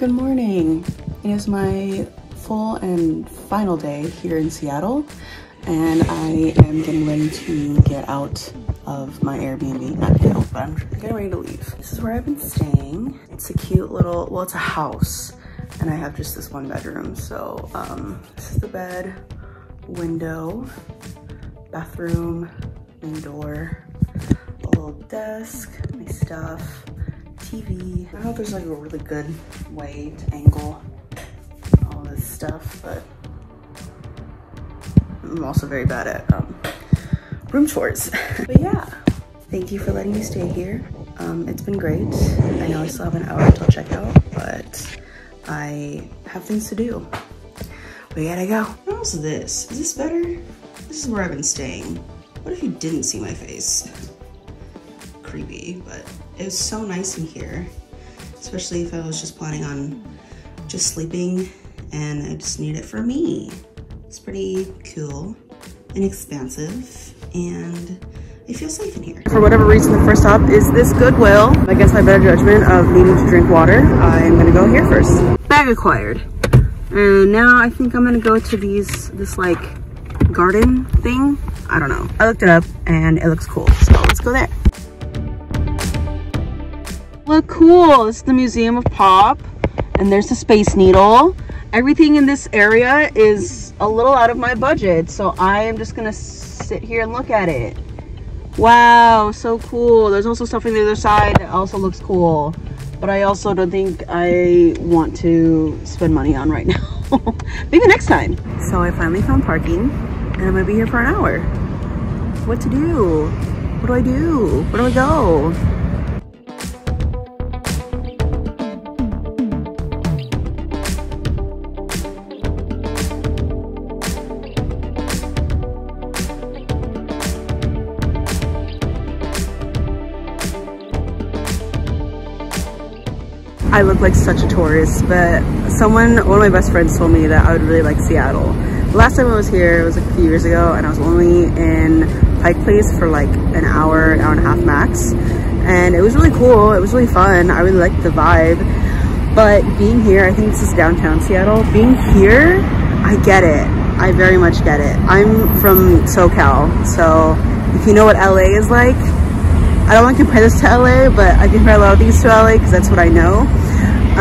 Good morning. It is my full and final day here in Seattle and I am getting ready to get out of my Airbnb. Not get out, but I'm getting ready to leave. This is where I've been staying. It's a cute little, well, it's a house and I have just this one bedroom. So um, this is the bed, window, bathroom, main door, a little desk, my stuff, TV. I don't know if there's like a really good way to angle all this stuff, but I'm also very bad at um, room chores. but yeah, thank you for letting me stay here. Um, it's been great. I know I still have an hour until checkout, but I have things to do. We gotta go. How's this? Is this better? This is where I've been staying. What if you didn't see my face? Creepy, but it was so nice in here, especially if I was just planning on just sleeping and I just need it for me. It's pretty cool, and expansive and I feel safe in here. For whatever reason, the first stop is this Goodwill. Against my better judgment of needing to drink water, I'm gonna go here first. Bag acquired. And now I think I'm gonna go to these, this like garden thing. I don't know. I looked it up and it looks cool. So let's go there. Look cool. This is the Museum of Pop. And there's the Space Needle. Everything in this area is a little out of my budget. So I am just gonna sit here and look at it. Wow, so cool. There's also stuff on the other side that also looks cool. But I also don't think I want to spend money on right now. Maybe next time. So I finally found parking and I'm gonna be here for an hour. What to do? What do I do? Where do I go? I look like such a tourist, but someone, one of my best friends told me that I would really like Seattle. The last time I was here, it was a few years ago, and I was only in Pike Place for like an hour, hour and a half max. And it was really cool, it was really fun, I really liked the vibe. But being here, I think this is downtown Seattle, being here, I get it. I very much get it. I'm from SoCal, so if you know what LA is like, I don't want to compare this to LA, but I compare a lot of these to LA because that's what I know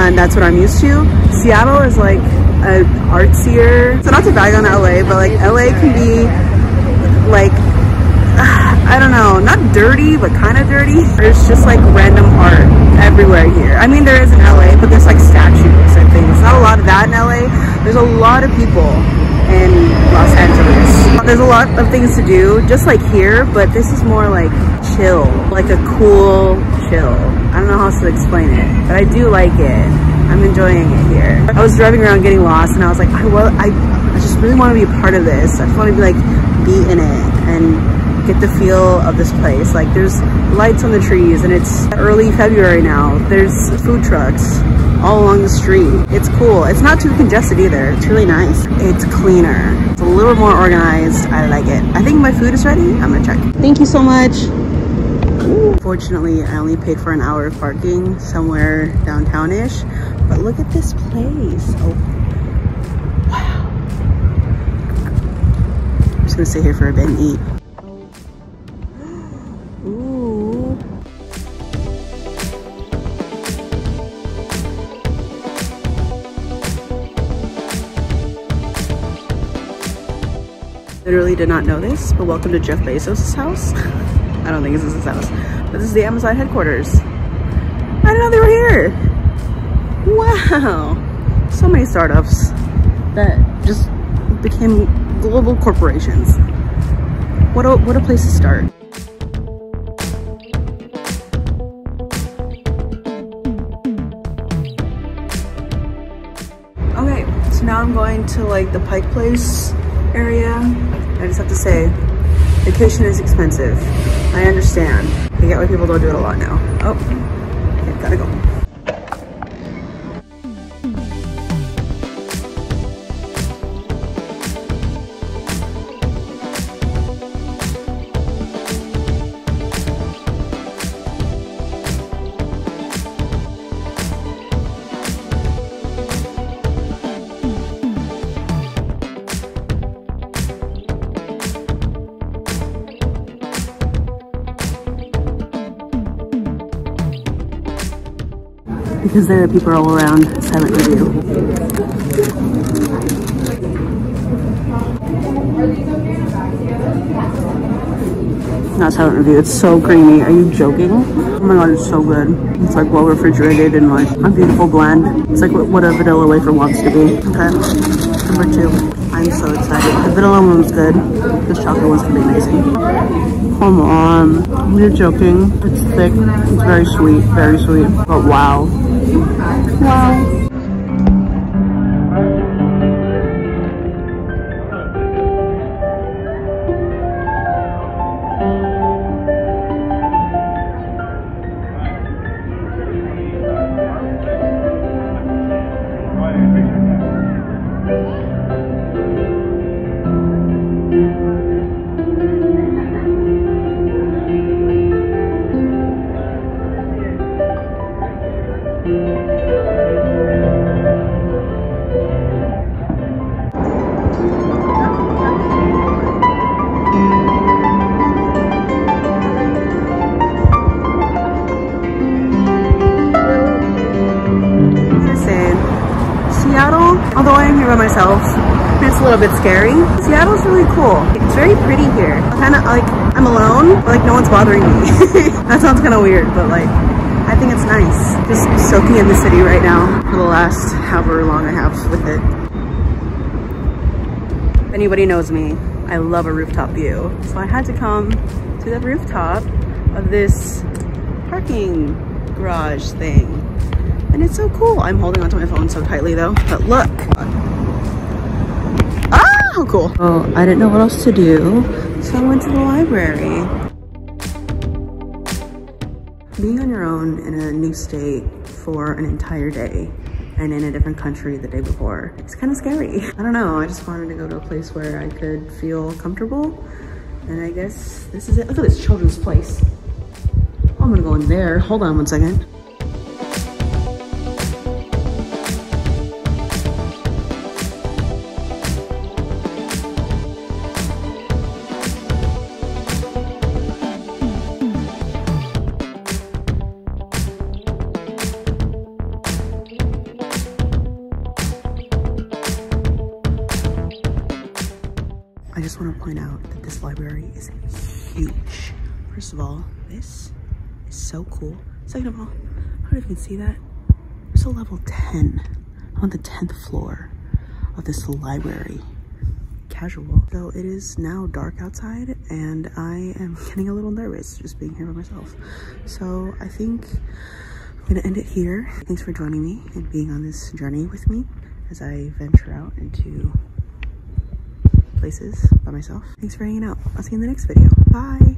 and that's what I'm used to. Seattle is like an artsier, so not to bag on LA, but like LA can be like, I don't know, not dirty, but kind of dirty. There's just like random art everywhere here. I mean, there is in LA, but there's like statues and things. Not a lot of that in LA. There's a lot of people in Los Angeles. There's a lot of things to do, just like here, but this is more like chill, like a cool chill. I don't know how else to explain it, but I do like it. I'm enjoying it here. I was driving around getting lost and I was like, I, well, I, I just really want to be a part of this. I just want to be like, be in it and get the feel of this place. Like there's lights on the trees and it's early February now. There's food trucks all along the street. It's cool. It's not too congested either. It's really nice. It's cleaner. It's a little more organized. I like it. I think my food is ready. I'm gonna check. Thank you so much. Fortunately, I only paid for an hour of parking somewhere downtown-ish, but look at this place. Oh, wow. I'm just gonna sit here for a bit and eat. Ooh. Literally did not know this, but welcome to Jeff Bezos' house. I don't think this is his house, this is the Amazon headquarters. I didn't know they were here. Wow. So many startups that just became global corporations. What a, what a place to start. Okay, so now I'm going to like the Pike Place area. I just have to say, vacation is expensive. I understand. I get why people don't do it a lot now. Oh, okay, gotta go. Because there are people all around silent review. Not silent review, it's so creamy. Are you joking? Oh my god, it's so good. It's like well refrigerated and like a beautiful blend. It's like what a vanilla wafer wants to be. Okay, number two. I'm so excited. The vanilla one was good. This chocolate one's be amazing. Come on, you're joking. It's thick, it's very sweet, very sweet. But wow. Wow. Although I am here by myself, it's a little bit scary. Seattle's really cool. It's very pretty here. Kind of like I'm alone, but like no one's bothering me. that sounds kind of weird, but like I think it's nice. Just soaking in the city right now for the last however long I have with it. If anybody knows me, I love a rooftop view. So I had to come to the rooftop of this parking garage thing and it's so cool. I'm holding onto my phone so tightly though, but look. Ah, how cool. Oh, I didn't know what else to do, so I went to the library. Being on your own in a new state for an entire day and in a different country the day before, it's kind of scary. I don't know, I just wanted to go to a place where I could feel comfortable. And I guess this is it. Look at this children's place. I'm gonna go in there. Hold on one second. Library is huge. First of all, this is so cool. Second of all, I don't know if you can see that. It's a level 10. I'm on the 10th floor of this library. Casual. So it is now dark outside and I am getting a little nervous just being here by myself. So I think I'm gonna end it here. Thanks for joining me and being on this journey with me as I venture out into places by myself. Thanks for hanging out. I'll see you in the next video. Bye.